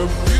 were